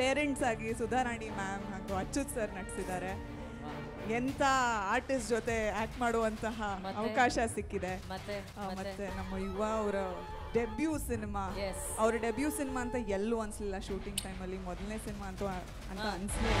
Parents ಆಗಿ Sudharani ma'am ಹಾಗೂ Achyuth sir ನಟಿಸಿದ್ದಾರೆ ಎಂಥ ಆರ್ಟಿಸ್ಟ್ ಜೊತೆ ಆಕ್ಟ್ ಮಾಡುವಂತಹ ಅವಕಾಶ ಸಿಕ್ಕಿದೆ. ಮತ್ತೆ ನಮ್ಮ ಯುವ ಅವರ ಡೆಬ್ಯೂ ಸಿನಿಮಾ ಅವ್ರ ಡೆಬ್ಯೂ ಸಿನಿಮಾ ಅಂತ ಎಲ್ಲೂ ಅನ್ಸಲಿಲ್ಲ. ಶೂಟಿಂಗ್ ಟೈಮಲ್ಲಿ ಮೊದಲನೇ ಸಿನಿಮಾ ಅಂತ ಅಂತ ಅನ್ಸಲಿಲ್ಲ